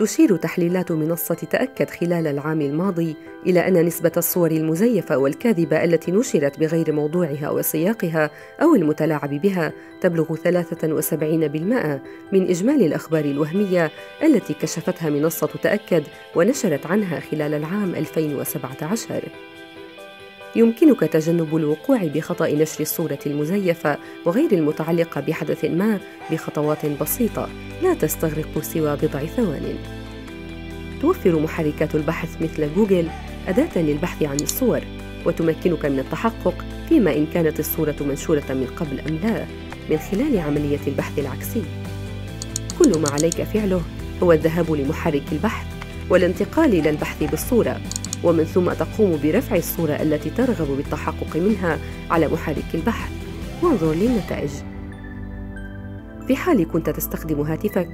تشير تحليلات منصة تأكد خلال العام الماضي إلى أن نسبة الصور المزيفة والكاذبة التي نشرت بغير موضوعها وسياقها أو المتلاعب بها تبلغ 73% من إجمالي الأخبار الوهمية التي كشفتها منصة تأكد ونشرت عنها خلال العام 2017 يمكنك تجنب الوقوع بخطأ نشر الصورة المزيفة وغير المتعلقة بحدث ما بخطوات بسيطة لا تستغرق سوى بضع ثوان. توفر محركات البحث مثل جوجل أداة للبحث عن الصور، وتمكنك من التحقق فيما إن كانت الصورة منشورة من قبل أم لا من خلال عملية البحث العكسي. كل ما عليك فعله هو الذهاب لمحرك البحث والانتقال إلى البحث بالصورة ومن ثم تقوم برفع الصورة التي ترغب بالتحقق منها على محرك البحث وانظر للنتائج. في حال كنت تستخدم هاتفك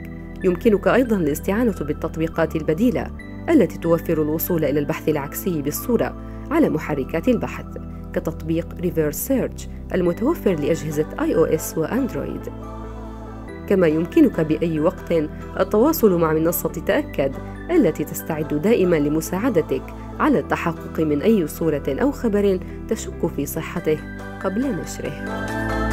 يمكنك أيضا الاستعانة بالتطبيقات البديلة التي توفر الوصول إلى البحث العكسي بالصورة على محركات البحث كتطبيق Reverse Search المتوفر لأجهزة iOS وأندرويد. كما يمكنك بأي وقت التواصل مع منصة تأكد التي تستعد دائما لمساعدتك على التحقق من أي صورة أو خبر تشك في صحته قبل نشره.